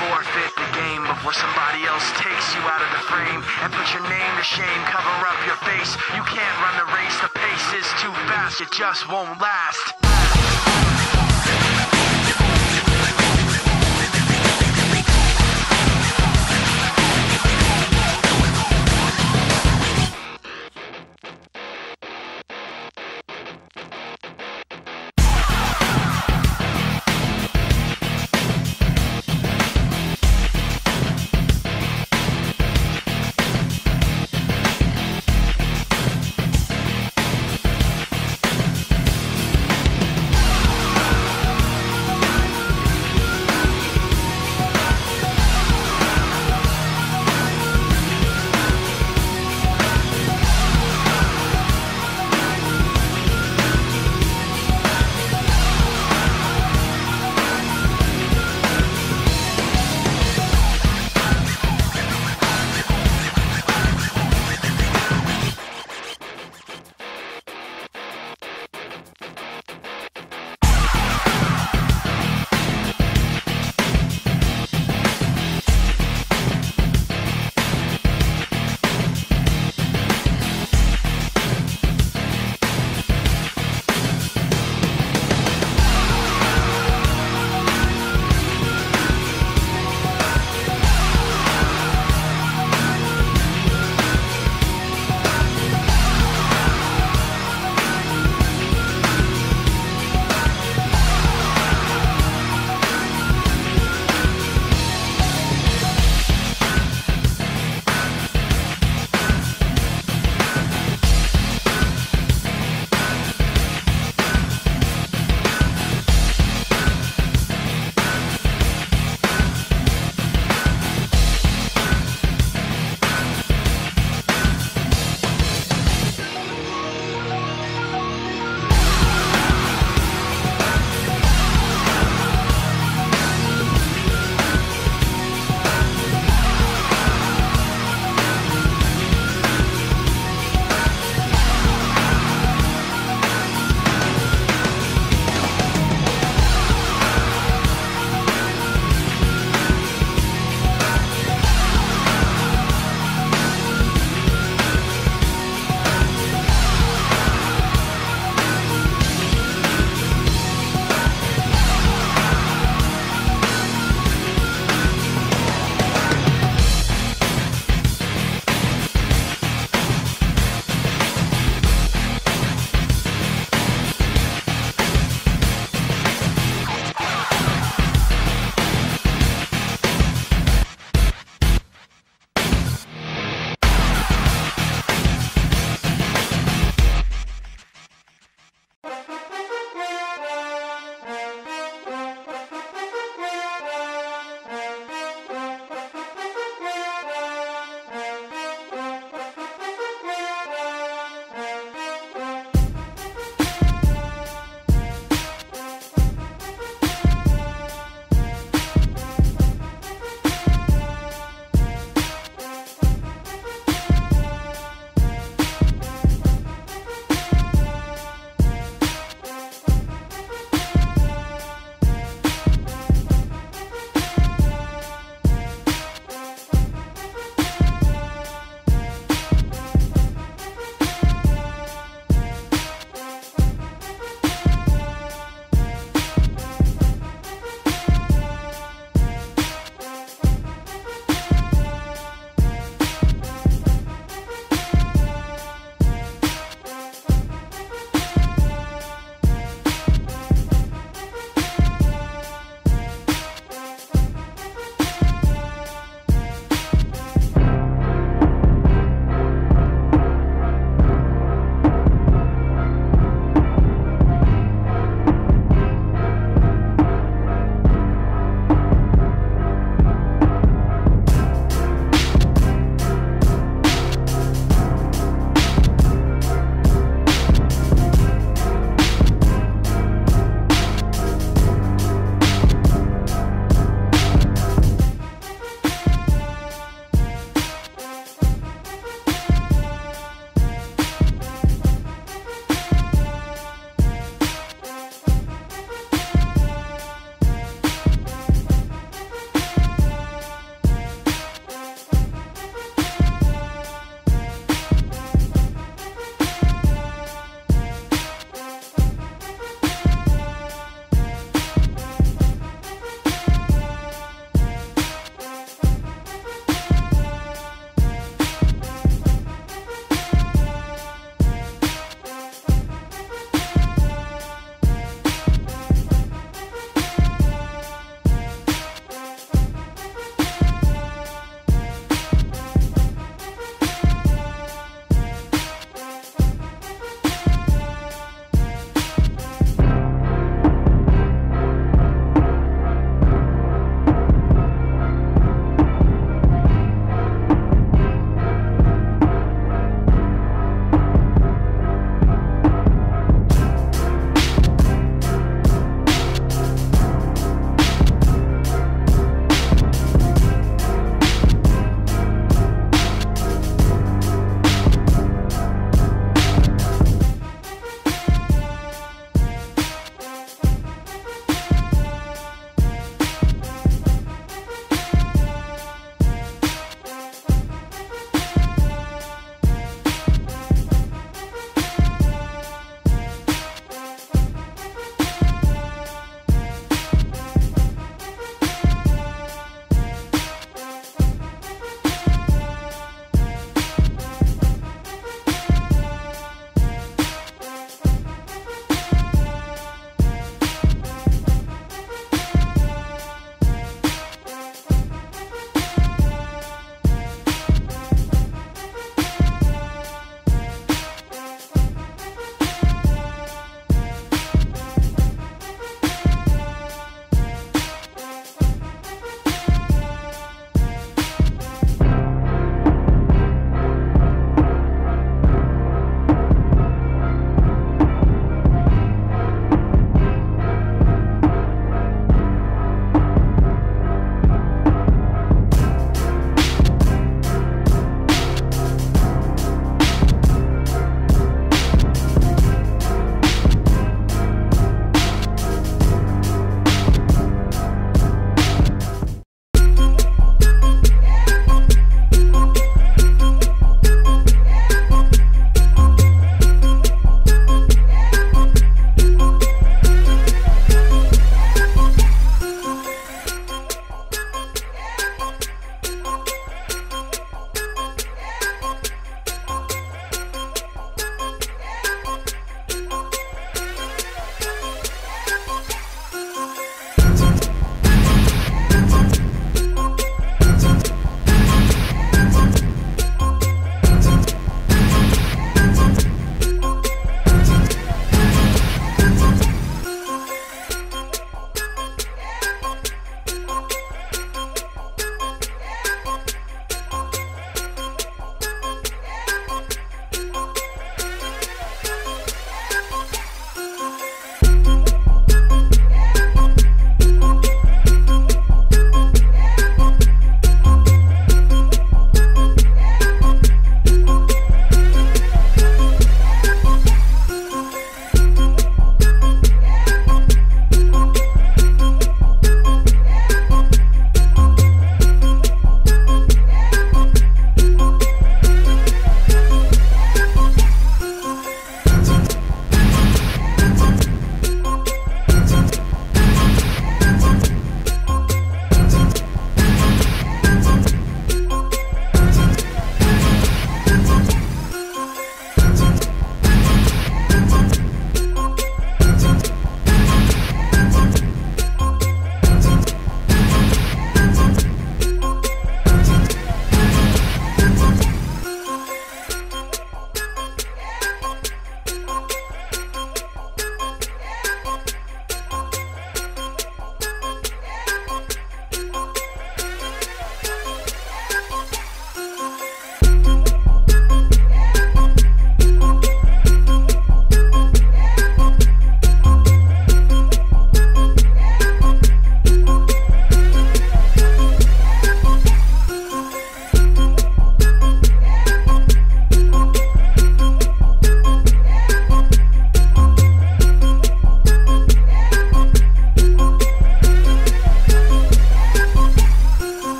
Forfeit the game before somebody else takes you out of the frame and put your name to shame. Cover up your face. You can't run the race. The pace is too fast. It just won't last.